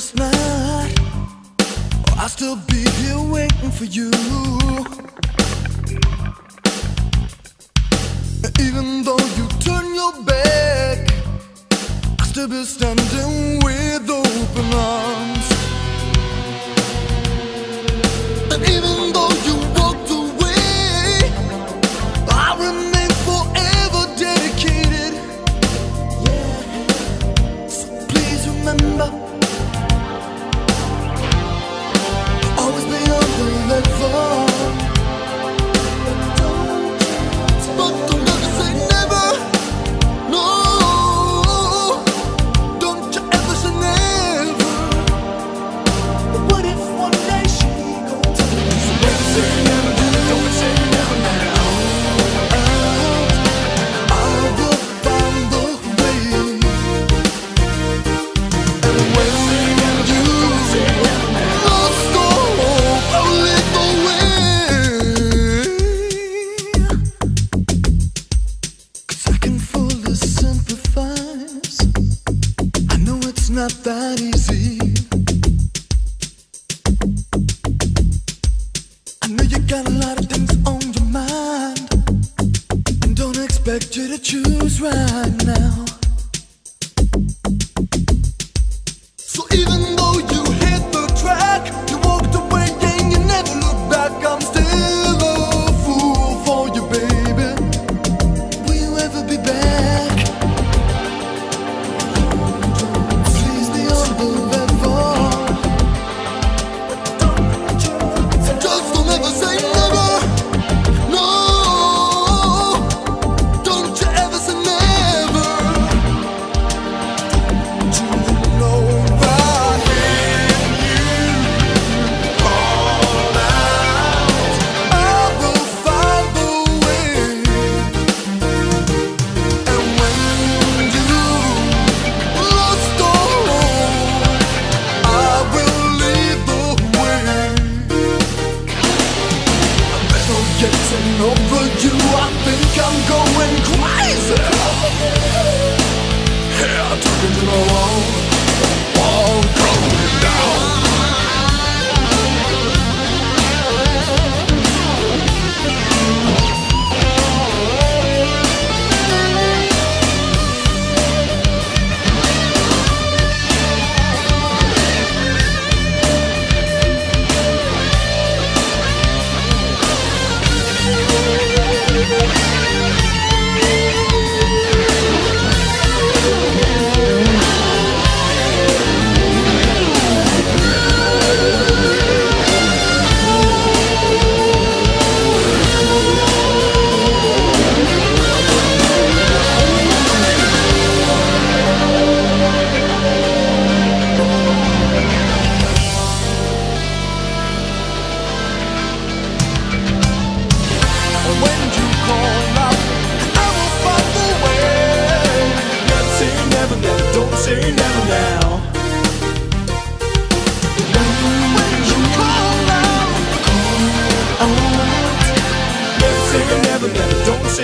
Last night, I'll still be here waiting for you. Even though you turn your back, I'll still be standing with open arms. not that easy. I know you got a lot of things on your mind, and don't expect you to choose right now.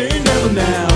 never now.